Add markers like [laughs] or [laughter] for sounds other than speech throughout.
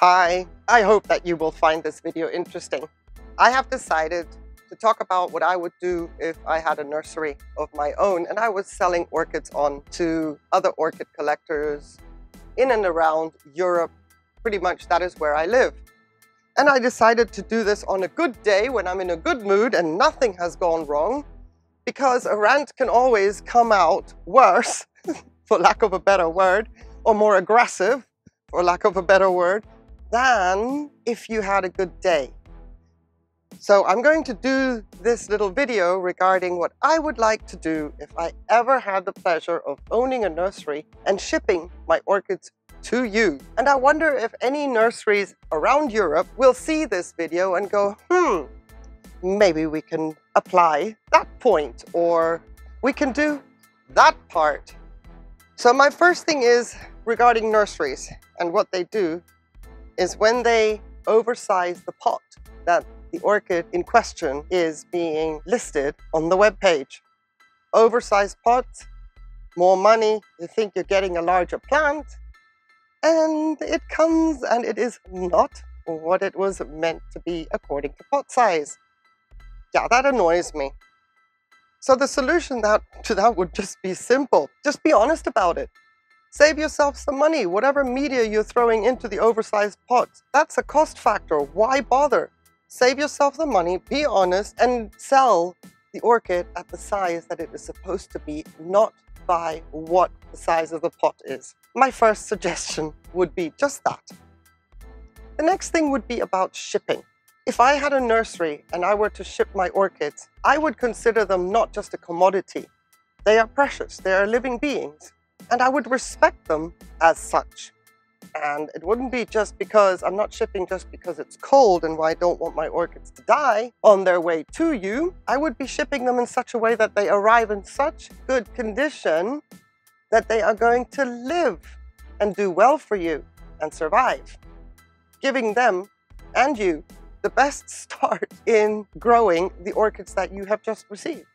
Hi, I hope that you will find this video interesting. I have decided to talk about what I would do if I had a nursery of my own and I was selling orchids on to other orchid collectors in and around Europe. Pretty much that is where I live. And I decided to do this on a good day when I'm in a good mood and nothing has gone wrong because a rant can always come out worse, [laughs] for lack of a better word, or more aggressive, for lack of a better word, than if you had a good day. So I'm going to do this little video regarding what I would like to do if I ever had the pleasure of owning a nursery and shipping my orchids to you. And I wonder if any nurseries around Europe will see this video and go, hmm, maybe we can apply that point or we can do that part. So my first thing is regarding nurseries and what they do is when they oversize the pot that the orchid in question is being listed on the web page. Oversized pots, more money, you think you're getting a larger plant, and it comes and it is not what it was meant to be according to pot size. Yeah, that annoys me. So the solution that, to that would just be simple. Just be honest about it. Save yourself some money. Whatever media you're throwing into the oversized pots, that's a cost factor. Why bother? Save yourself the money, be honest, and sell the orchid at the size that it is supposed to be, not by what the size of the pot is. My first suggestion would be just that. The next thing would be about shipping. If I had a nursery and I were to ship my orchids, I would consider them not just a commodity. They are precious, they are living beings and I would respect them as such. And it wouldn't be just because I'm not shipping just because it's cold and why I don't want my orchids to die on their way to you. I would be shipping them in such a way that they arrive in such good condition that they are going to live and do well for you and survive, giving them and you the best [laughs] start in growing the orchids that you have just received.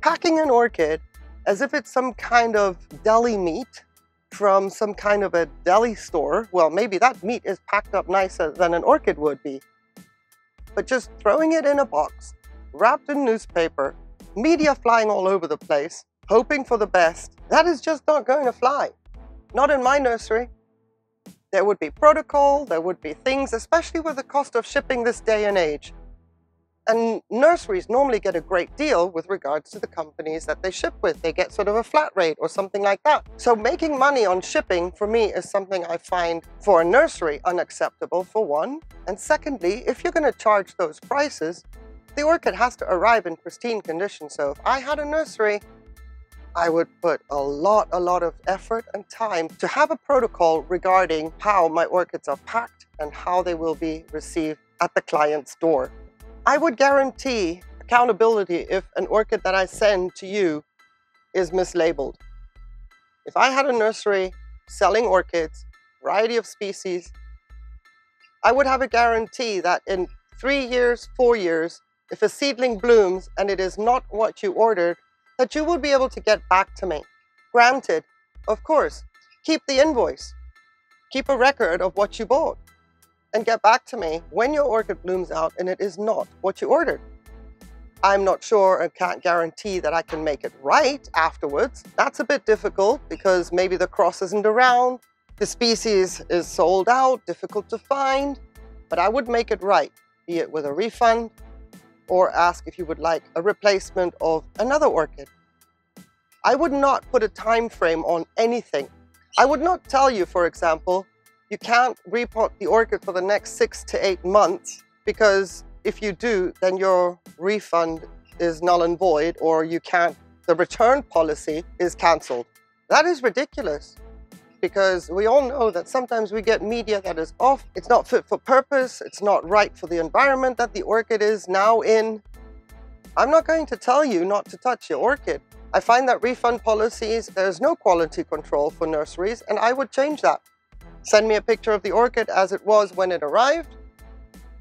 Packing an orchid as if it's some kind of deli meat from some kind of a deli store. Well, maybe that meat is packed up nicer than an orchid would be. But just throwing it in a box, wrapped in newspaper, media flying all over the place, hoping for the best, that is just not going to fly. Not in my nursery. There would be protocol, there would be things, especially with the cost of shipping this day and age. And nurseries normally get a great deal with regards to the companies that they ship with. They get sort of a flat rate or something like that. So making money on shipping for me is something I find for a nursery unacceptable for one. And secondly, if you're going to charge those prices, the orchid has to arrive in pristine condition. So if I had a nursery, I would put a lot, a lot of effort and time to have a protocol regarding how my orchids are packed and how they will be received at the client's door. I would guarantee accountability if an orchid that I send to you is mislabeled. If I had a nursery selling orchids, variety of species, I would have a guarantee that in three years, four years, if a seedling blooms and it is not what you ordered, that you will be able to get back to me. Granted, of course, keep the invoice. Keep a record of what you bought and get back to me when your orchid blooms out and it is not what you ordered. I'm not sure and can't guarantee that I can make it right afterwards. That's a bit difficult because maybe the cross isn't around, the species is sold out, difficult to find, but I would make it right, be it with a refund or ask if you would like a replacement of another orchid. I would not put a time frame on anything. I would not tell you, for example, you can't repot the orchid for the next six to eight months because if you do, then your refund is null and void or you can't, the return policy is canceled. That is ridiculous because we all know that sometimes we get media that is off, it's not fit for purpose, it's not right for the environment that the orchid is now in. I'm not going to tell you not to touch your orchid. I find that refund policies, there's no quality control for nurseries and I would change that. Send me a picture of the orchid as it was when it arrived.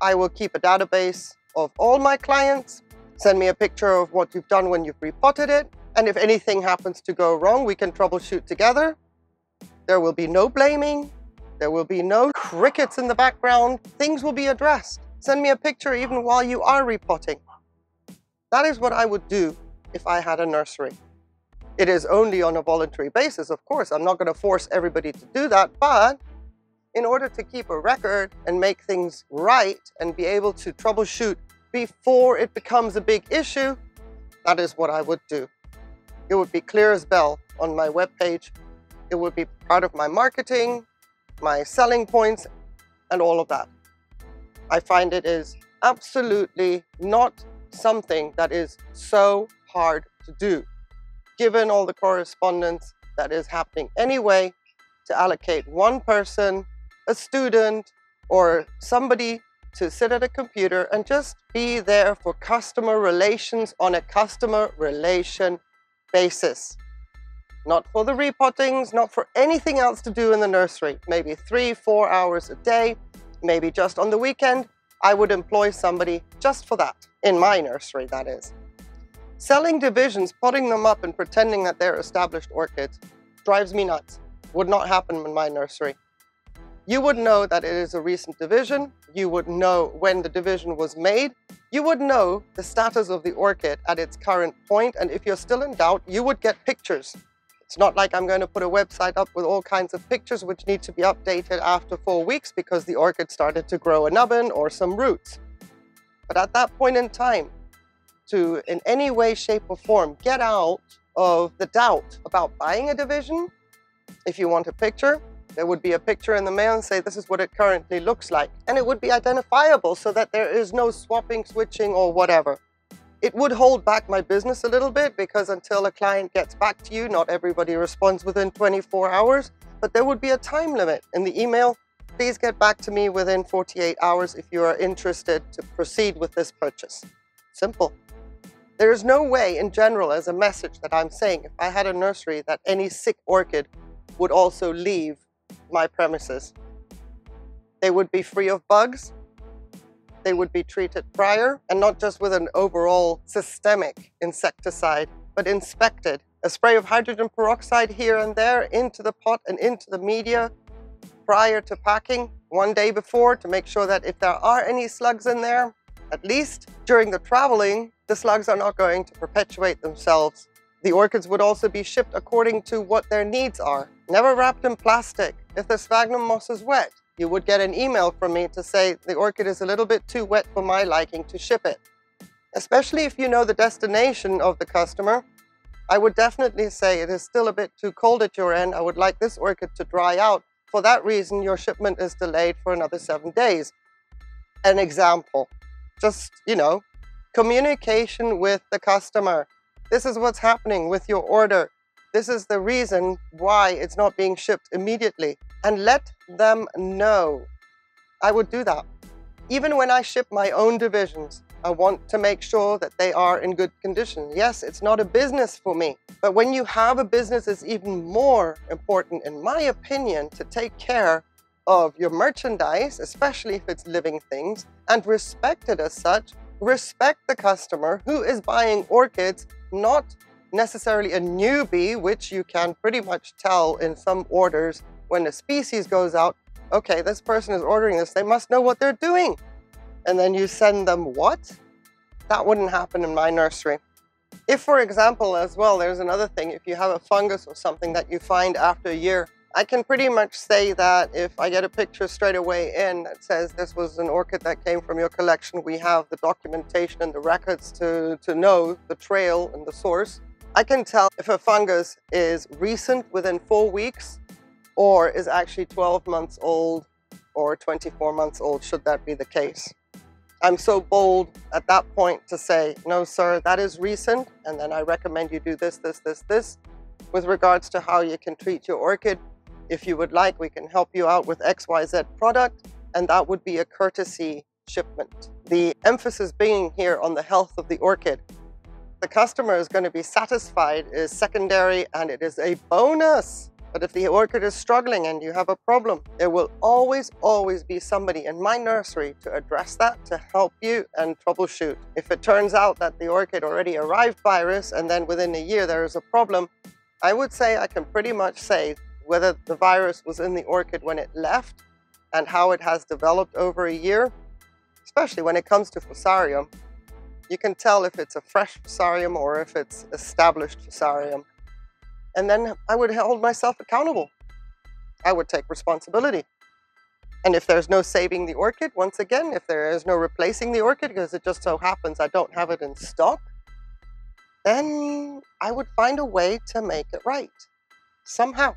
I will keep a database of all my clients. Send me a picture of what you've done when you've repotted it. And if anything happens to go wrong, we can troubleshoot together. There will be no blaming. There will be no crickets in the background. Things will be addressed. Send me a picture even while you are repotting. That is what I would do if I had a nursery. It is only on a voluntary basis, of course. I'm not going to force everybody to do that, but in order to keep a record and make things right and be able to troubleshoot before it becomes a big issue, that is what I would do. It would be clear as bell on my webpage. It will be part of my marketing, my selling points, and all of that. I find it is absolutely not something that is so hard to do, given all the correspondence that is happening anyway, to allocate one person a student or somebody to sit at a computer and just be there for customer relations on a customer relation basis. Not for the repottings, not for anything else to do in the nursery. Maybe three, four hours a day, maybe just on the weekend. I would employ somebody just for that, in my nursery, that is. Selling divisions, potting them up and pretending that they're established orchids drives me nuts. Would not happen in my nursery. You would know that it is a recent division. You would know when the division was made. You would know the status of the orchid at its current point. And if you're still in doubt, you would get pictures. It's not like I'm going to put a website up with all kinds of pictures which need to be updated after four weeks because the orchid started to grow a nubbin or some roots. But at that point in time, to in any way, shape or form, get out of the doubt about buying a division, if you want a picture, there would be a picture in the mail and say, this is what it currently looks like. And it would be identifiable so that there is no swapping, switching, or whatever. It would hold back my business a little bit because until a client gets back to you, not everybody responds within 24 hours, but there would be a time limit in the email. Please get back to me within 48 hours if you are interested to proceed with this purchase. Simple. There is no way in general as a message that I'm saying if I had a nursery that any sick orchid would also leave my premises. They would be free of bugs. They would be treated prior and not just with an overall systemic insecticide, but inspected. A spray of hydrogen peroxide here and there into the pot and into the media prior to packing one day before to make sure that if there are any slugs in there, at least during the traveling, the slugs are not going to perpetuate themselves. The orchids would also be shipped according to what their needs are, never wrapped in plastic, if the sphagnum moss is wet, you would get an email from me to say the orchid is a little bit too wet for my liking to ship it. Especially if you know the destination of the customer, I would definitely say it is still a bit too cold at your end. I would like this orchid to dry out. For that reason, your shipment is delayed for another seven days. An example, just, you know, communication with the customer. This is what's happening with your order. This is the reason why it's not being shipped immediately. And let them know. I would do that. Even when I ship my own divisions, I want to make sure that they are in good condition. Yes, it's not a business for me, but when you have a business, it's even more important, in my opinion, to take care of your merchandise, especially if it's living things, and respect it as such. Respect the customer who is buying orchids, not necessarily a newbie, which you can pretty much tell in some orders when a species goes out, okay, this person is ordering this, they must know what they're doing. And then you send them what? That wouldn't happen in my nursery. If, for example, as well, there's another thing, if you have a fungus or something that you find after a year, I can pretty much say that if I get a picture straight away in that says this was an orchid that came from your collection, we have the documentation and the records to, to know the trail and the source. I can tell if a fungus is recent within four weeks or is actually 12 months old or 24 months old, should that be the case. I'm so bold at that point to say, no, sir, that is recent, and then I recommend you do this, this, this, this. With regards to how you can treat your orchid, if you would like, we can help you out with XYZ product, and that would be a courtesy shipment. The emphasis being here on the health of the orchid the customer is going to be satisfied is secondary and it is a bonus. But if the orchid is struggling and you have a problem, there will always, always be somebody in my nursery to address that, to help you and troubleshoot. If it turns out that the orchid already arrived virus and then within a year there is a problem, I would say I can pretty much say whether the virus was in the orchid when it left and how it has developed over a year, especially when it comes to fusarium. You can tell if it's a fresh fusarium or if it's established fusarium. And then I would hold myself accountable. I would take responsibility. And if there's no saving the orchid, once again, if there is no replacing the orchid because it just so happens I don't have it in stock, then I would find a way to make it right. Somehow.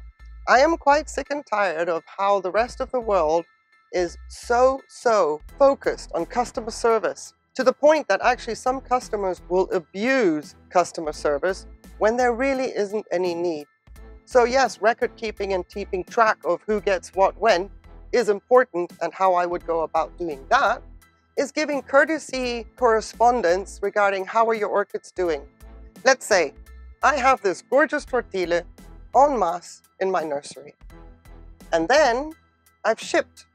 I am quite sick and tired of how the rest of the world is so, so focused on customer service to the point that actually some customers will abuse customer service when there really isn't any need. So yes, record keeping and keeping track of who gets what when is important and how I would go about doing that is giving courtesy correspondence regarding how are your orchids doing. Let's say I have this gorgeous tortilla en masse in my nursery. And then I've shipped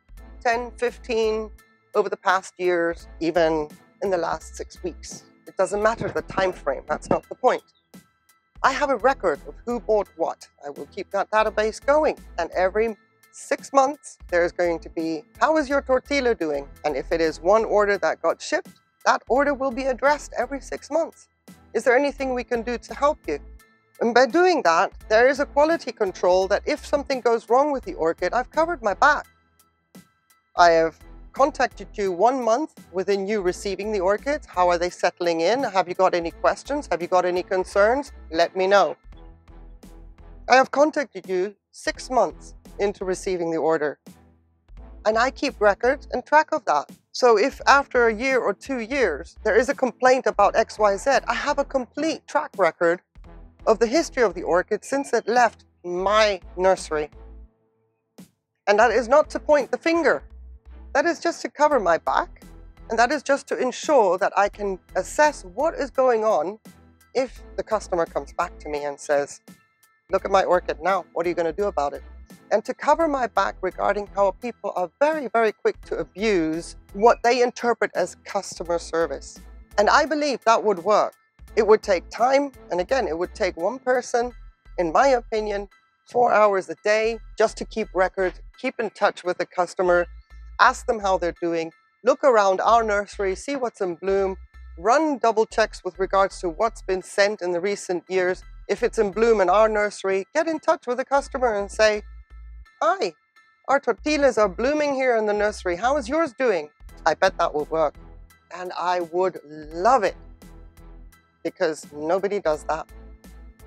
10, 15 over the past years, even in the last six weeks. It doesn't matter the time frame, that's not the point. I have a record of who bought what. I will keep that database going. And every six months, there's going to be, how is your tortilla doing? And if it is one order that got shipped, that order will be addressed every six months. Is there anything we can do to help you? And by doing that, there is a quality control that if something goes wrong with the orchid, I've covered my back. I have contacted you one month within you receiving the orchids. How are they settling in? Have you got any questions? Have you got any concerns? Let me know. I have contacted you six months into receiving the order. And I keep records and track of that. So if after a year or two years, there is a complaint about XYZ, I have a complete track record of the history of the orchid since it left my nursery. And that is not to point the finger. That is just to cover my back. And that is just to ensure that I can assess what is going on if the customer comes back to me and says, look at my orchid now, what are you going to do about it? And to cover my back regarding how people are very, very quick to abuse what they interpret as customer service. And I believe that would work. It would take time, and again, it would take one person, in my opinion, four hours a day just to keep records, keep in touch with the customer, ask them how they're doing, look around our nursery, see what's in bloom, run double checks with regards to what's been sent in the recent years. If it's in bloom in our nursery, get in touch with the customer and say, Hi, our tortillas are blooming here in the nursery. How is yours doing? I bet that will work. And I would love it because nobody does that.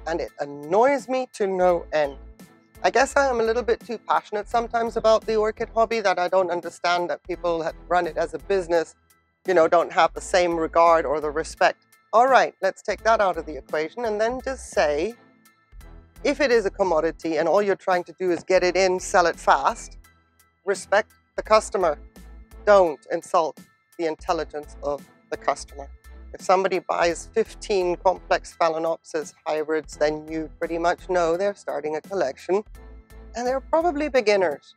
And it annoys me to no end. I guess I am a little bit too passionate sometimes about the orchid hobby that I don't understand that people that run it as a business, you know, don't have the same regard or the respect. All right, let's take that out of the equation and then just say, if it is a commodity and all you're trying to do is get it in, sell it fast, respect the customer. Don't insult the intelligence of the customer. If somebody buys 15 complex Phalaenopsis hybrids, then you pretty much know they're starting a collection. And they're probably beginners,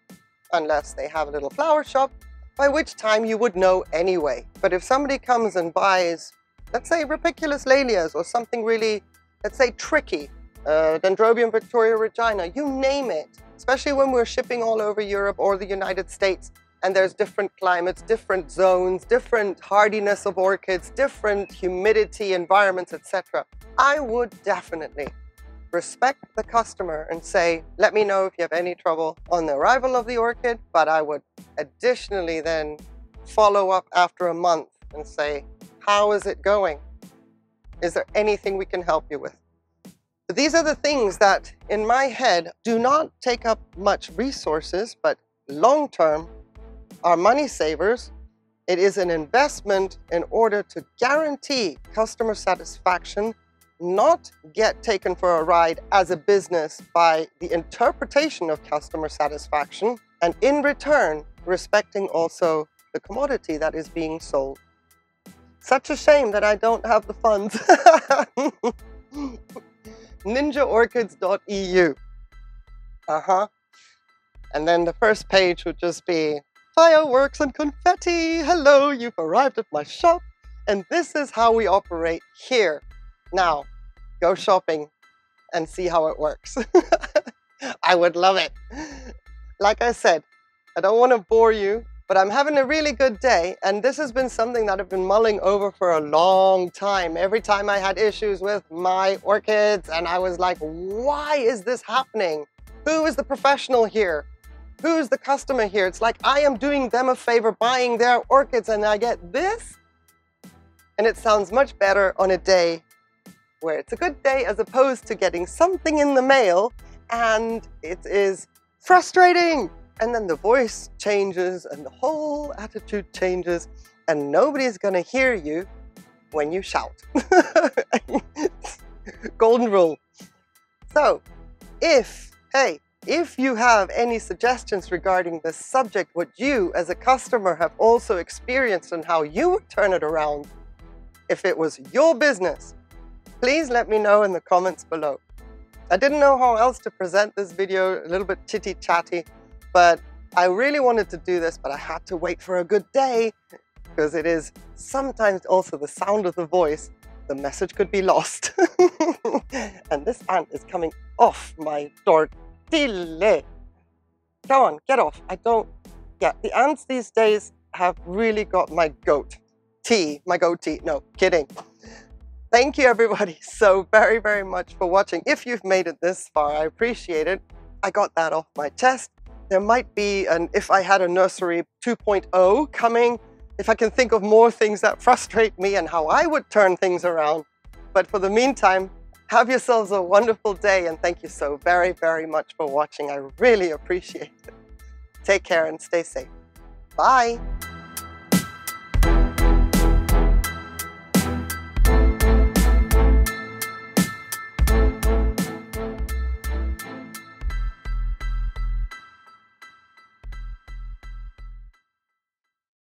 unless they have a little flower shop, by which time you would know anyway. But if somebody comes and buys, let's say Rupicolous Laelias or something really, let's say tricky, uh, Dendrobium Victoria Regina, you name it, especially when we're shipping all over Europe or the United States, and there's different climates, different zones, different hardiness of orchids, different humidity environments, etc. I would definitely respect the customer and say, let me know if you have any trouble on the arrival of the orchid, but I would additionally then follow up after a month and say, how is it going? Is there anything we can help you with? These are the things that in my head do not take up much resources, but long term are money savers. It is an investment in order to guarantee customer satisfaction, not get taken for a ride as a business by the interpretation of customer satisfaction, and in return, respecting also the commodity that is being sold. Such a shame that I don't have the funds. [laughs] ninjaorchids.eu Uh-huh. And then the first page would just be fireworks and confetti. Hello, you've arrived at my shop. And this is how we operate here. Now, go shopping and see how it works. [laughs] I would love it. Like I said, I don't want to bore you, but I'm having a really good day. And this has been something that I've been mulling over for a long time. Every time I had issues with my orchids and I was like, why is this happening? Who is the professional here? Who's the customer here? It's like I am doing them a favor buying their orchids and I get this? And it sounds much better on a day where it's a good day as opposed to getting something in the mail and it is frustrating. And then the voice changes and the whole attitude changes and nobody's gonna hear you when you shout. [laughs] Golden rule. So if, hey, if you have any suggestions regarding this subject, what you as a customer have also experienced and how you would turn it around if it was your business, please let me know in the comments below. I didn't know how else to present this video, a little bit chitty chatty, but I really wanted to do this, but I had to wait for a good day because it is sometimes also the sound of the voice, the message could be lost. [laughs] and this ant is coming off my Come on, get off. I don't, yeah, the ants these days have really got my goat tea, my goatee. No, kidding. Thank you everybody [laughs] so very, very much for watching. If you've made it this far, I appreciate it. I got that off my chest. There might be an if I had a nursery 2.0 coming, if I can think of more things that frustrate me and how I would turn things around. But for the meantime, have yourselves a wonderful day and thank you so very, very much for watching. I really appreciate it. Take care and stay safe. Bye.